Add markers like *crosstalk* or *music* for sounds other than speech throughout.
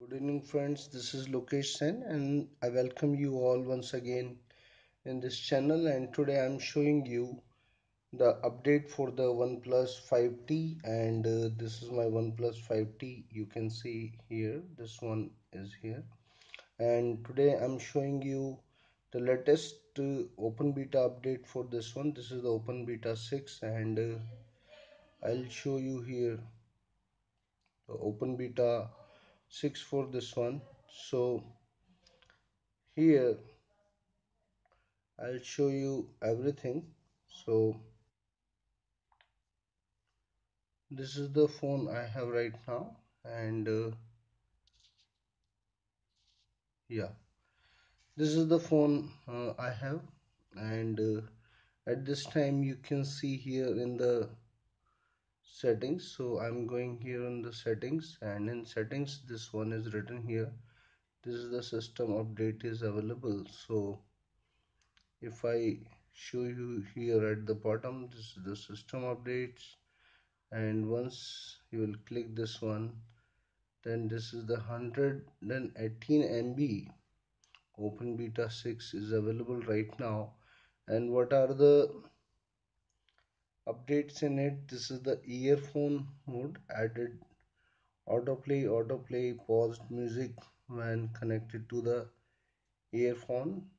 Good evening, friends. This is Lokesh Sen, and I welcome you all once again in this channel. And today I'm showing you the update for the OnePlus 5T, and uh, this is my OnePlus 5T. You can see here, this one is here, and today I'm showing you the latest uh, open beta update for this one. This is the open beta 6, and uh, I'll show you here the open beta 6 for this one. So here I'll show you everything so this is the phone I have right now and uh, yeah this is the phone uh, I have and uh, at this time you can see here in the settings. So I'm going here in the settings and in settings this one is written here. This is the system update is available. So if I show you here at the bottom this is the system updates. And once you will click this one then this is the 118 MB open beta 6 is available right now. And what are the updates in it. This is the earphone mode added. Autoplay autoplay paused music when connected to the earphone.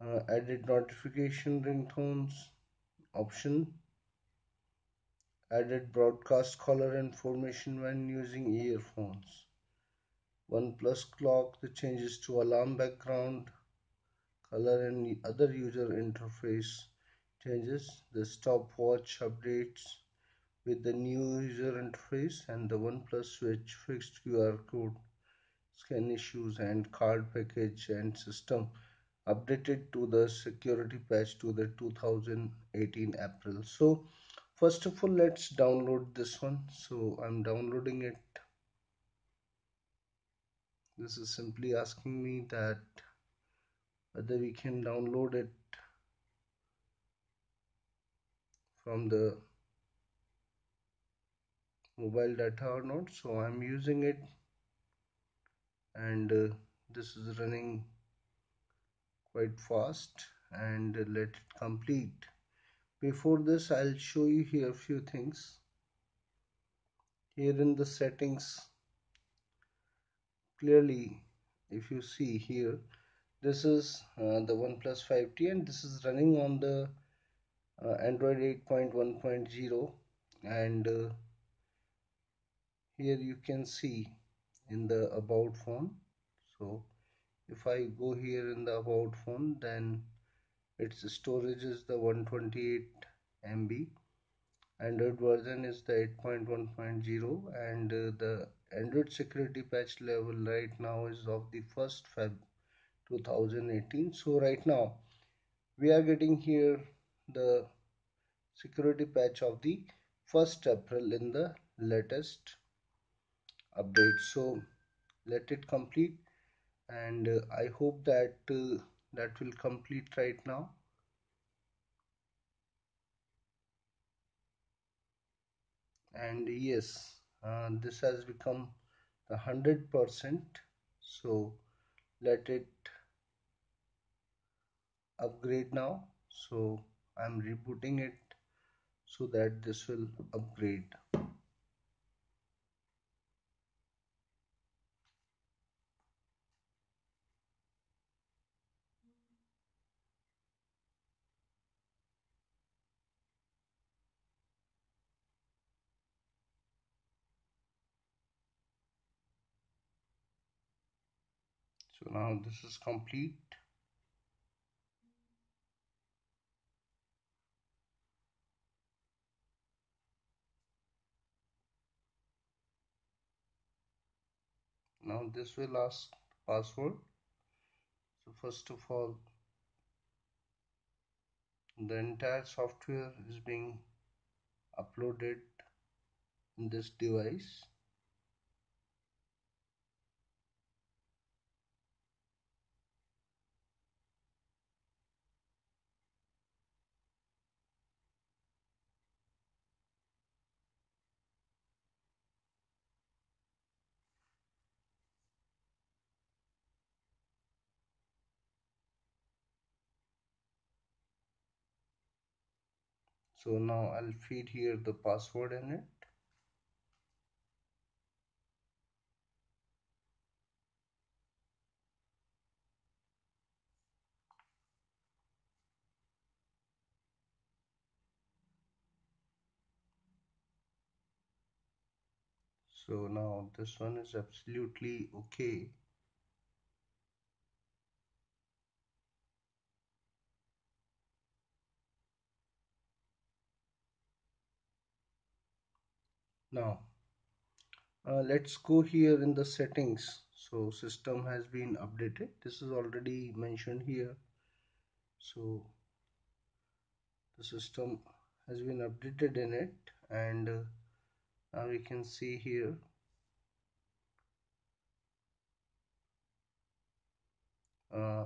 Uh, added notification ringtones option. Added broadcast caller information when using earphones. OnePlus clock the changes to alarm background color and other user interface changes the stopwatch updates with the new user interface and the OnePlus switch fixed QR code scan issues and card package and system updated to the security patch to the 2018 April. So first of all let's download this one. So I'm downloading it. This is simply asking me that whether we can download it from the mobile data or not. So I'm using it and uh, this is running quite fast and uh, let it complete. Before this I'll show you here a few things. Here in the settings clearly if you see here this is uh, the OnePlus 5T and this is running on the Android 8.1.0 and uh, here you can see in the about phone so if I go here in the about phone then its storage is the 128 MB Android version is the 8.1.0 and uh, the Android security patch level right now is of the 1st Feb 2018 so right now we are getting here the security patch of the 1st April in the latest update. So let it complete and uh, I hope that uh, that will complete right now. And yes uh, this has become the hundred percent. So let it upgrade now. So I'm rebooting it so that this will upgrade. So now this is complete this will ask password. So first of all the entire software is being uploaded in this device so now I'll feed here the password in it. So now this one is absolutely okay now uh, let's go here in the settings. So system has been updated. This is already mentioned here. So the system has been updated in it. And uh, now we can see here. Uh,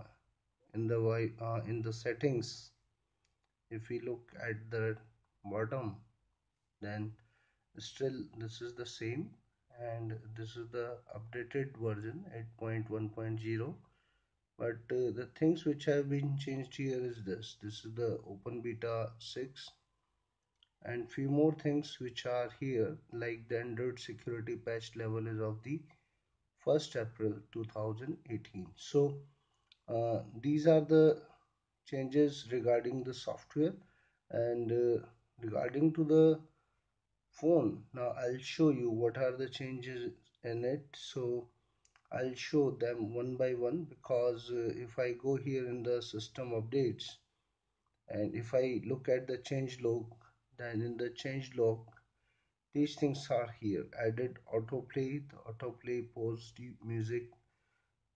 in the uh, in the settings if we look at the bottom then still this is the same and this is the updated version 8.1.0 but uh, the things which have been changed here is this. This is the open beta 6 and few more things which are here like the android security patch level is of the 1st april 2018 so uh, these are the changes regarding the software. And uh, regarding to the phone now I'll show you what are the changes in it. So I'll show them one by one because uh, if I go here in the system updates and if I look at the change log then in the change log these things are here. Added autoplay the autoplay pause music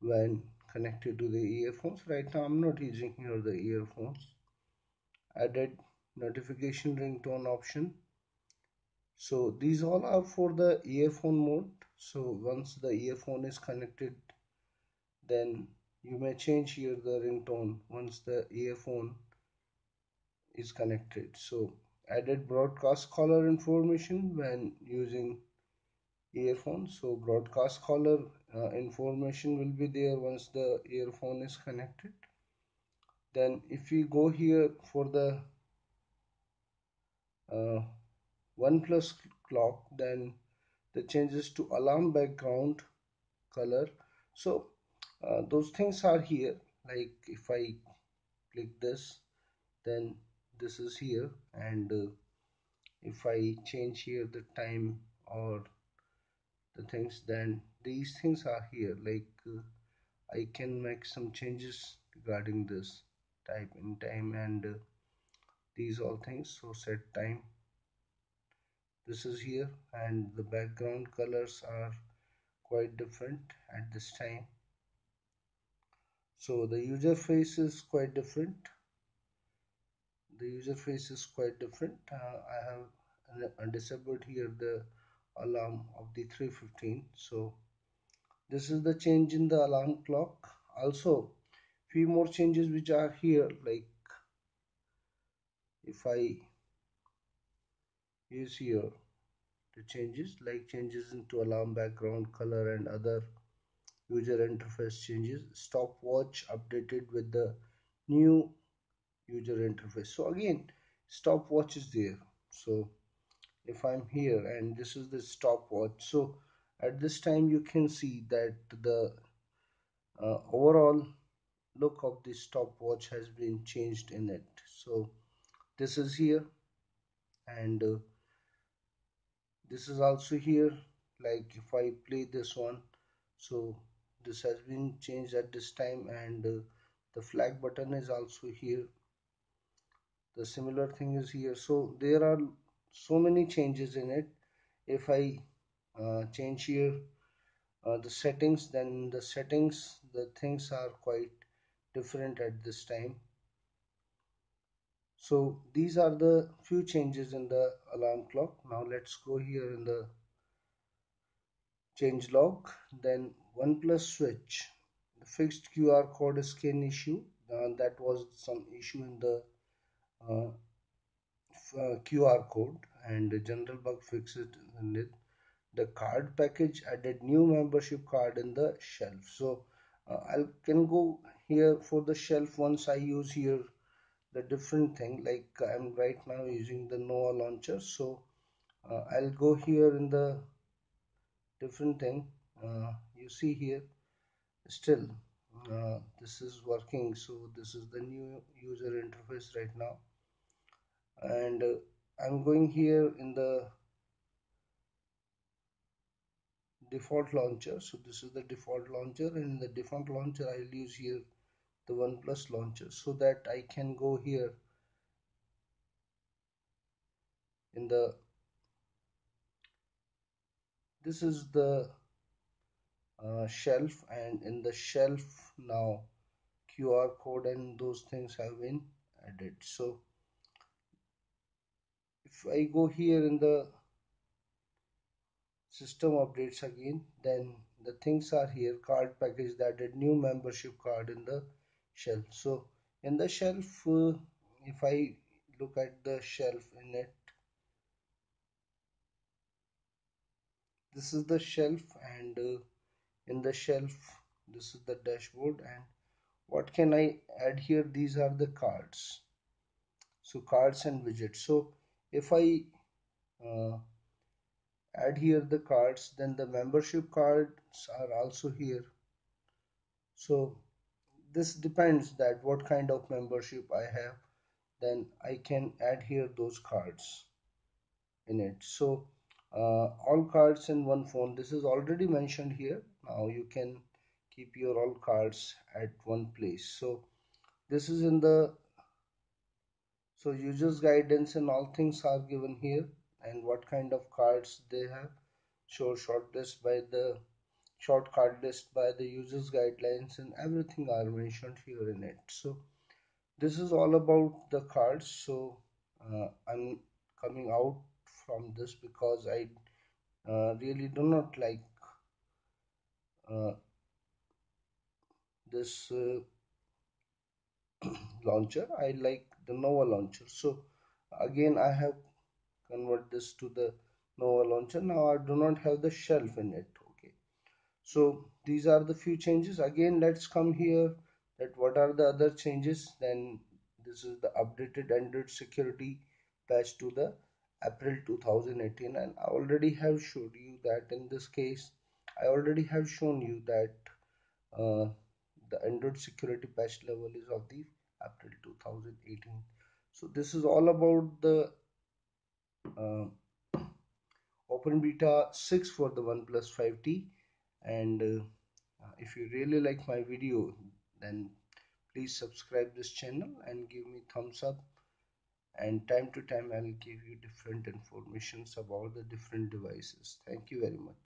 when connected to the earphones. Right now I'm not using here the earphones. Added notification ringtone option so these all are for the earphone mode. So once the earphone is connected then you may change here the ringtone once the earphone is connected. So added broadcast caller information when using earphone. So broadcast caller uh, information will be there once the earphone is connected. Then if we go here for the uh, OnePlus clock then the changes to alarm background color. So uh, those things are here. Like if I click this then this is here. And uh, if I change here the time or the things then these things are here. Like uh, I can make some changes regarding this type in time and uh, these all things. So set time this is here and the background colors are quite different at this time. So the user face is quite different. The user face is quite different. Uh, I have disabled here the alarm of the 315 so this is the change in the alarm clock. Also few more changes which are here like if I use here the changes like changes into alarm background color and other user interface changes. Stopwatch updated with the new user interface. So again stopwatch is there. So if I'm here and this is the stopwatch so at this time you can see that the uh, overall look of the stopwatch has been changed in it. So this is here and uh, this is also here like if I play this one so this has been changed at this time and uh, the flag button is also here. The similar thing is here. So there are so many changes in it. If I uh, change here uh, the settings then the settings the things are quite different at this time so these are the few changes in the alarm clock. Now let's go here in the change log. Then OnePlus switch. The fixed QR code scan issue. Uh, that was some issue in the uh, uh, QR code and the general bug fixed in it. The card package added new membership card in the shelf. So uh, I can go here for the shelf once I use here the different thing. Like I'm right now using the Nova launcher. So uh, I'll go here in the different thing. Uh, you see here still uh, this is working. So this is the new user interface right now. And uh, I'm going here in the default launcher. So this is the default launcher. And in the default launcher I'll use here the OnePlus launcher so that I can go here in the this is the uh, shelf and in the shelf now QR code and those things have been added. So if I go here in the system updates again then the things are here card package that added new membership card in the shelf. So in the shelf uh, if I look at the shelf in it this is the shelf and uh, in the shelf this is the dashboard. And what can I add here? These are the cards. So cards and widgets. So if I uh, add here the cards then the membership cards are also here. So this depends that what kind of membership I have then I can add here those cards in it. So uh, all cards in one phone. This is already mentioned here. Now you can keep your all cards at one place. So this is in the so users guidance and all things are given here. And what kind of cards they have. Show short list by the short card list by the users guidelines and everything are mentioned here in it. So this is all about the cards. So uh, i'm coming out from this because i uh, really do not like uh, this uh, *clears throat* launcher. I like the nova launcher. So again i have convert this to the nova launcher. Now i do not have the shelf in it so these are the few changes. Again let's come here that what are the other changes? Then this is the updated android security patch to the april 2018 and i already have showed you that in this case i already have shown you that uh, the android security patch level is of the april 2018 so this is all about the uh, open beta 6 for the oneplus 5t and uh, if you really like my video then please subscribe this channel and give me thumbs up and time to time I'll give you different informations about the different devices. Thank you very much.